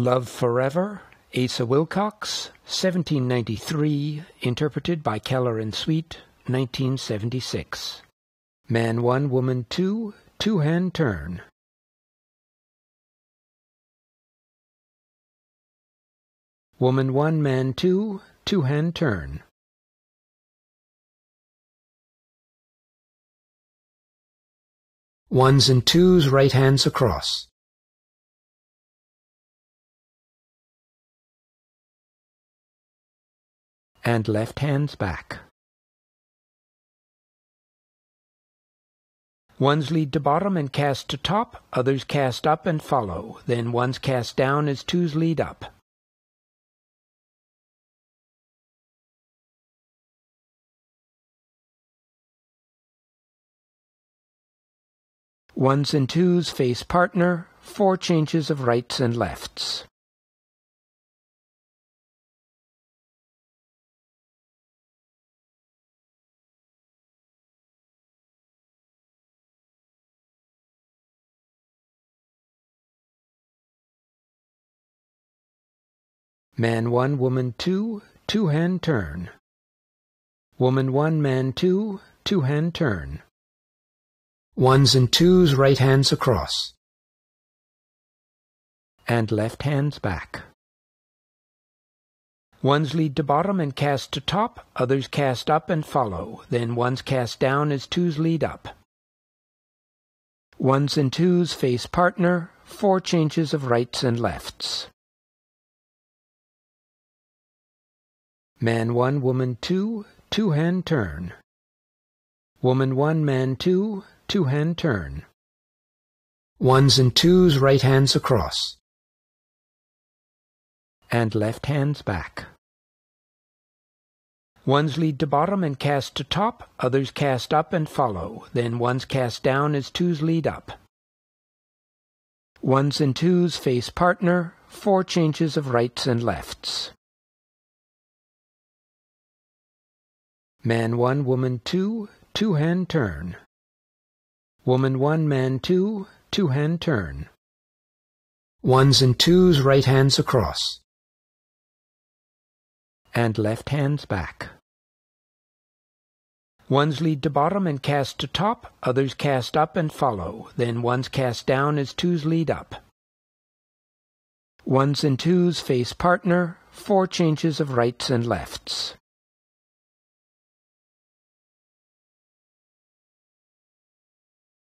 Love Forever, Asa Willcox, 1793, interpreted by Keller and Sweet, 1976. Man 1, Woman 2, Two Hand Turn. Woman 1, Man 2, Two Hand Turn. Ones and twos, right hands across. And left hands back. Ones lead to bottom and cast to top, others cast up and follow. Then ones cast down as twos lead up. Ones and twos face partner, four changes of rights and lefts. Man 1, Woman 2, two hand turn. Woman 1, Man 2, two hand turn. Ones and twos, right hands across. And left hands back. Ones lead to bottom and cast to top, others cast up and follow. Then ones cast down as twos lead up. Ones and twos face partner, four changes of rights and lefts. Man 1, Woman 2, two hand turn. Woman 1, Man 2, two hand turn. Ones and twos, right hands across. And left hands back. Ones lead to bottom and cast to top, others cast up and follow. Then ones cast down as twos lead up. Ones and twos face partner, four changes of rights and lefts. Man 1, Woman 2, two hand turn. Woman 1, Man 2, two hand turn. Ones and twos, right hands across. And left hands back. Ones lead to bottom and cast to top, others cast up and follow. Then ones cast down as twos lead up. Ones and twos face partner, four changes of rights and lefts.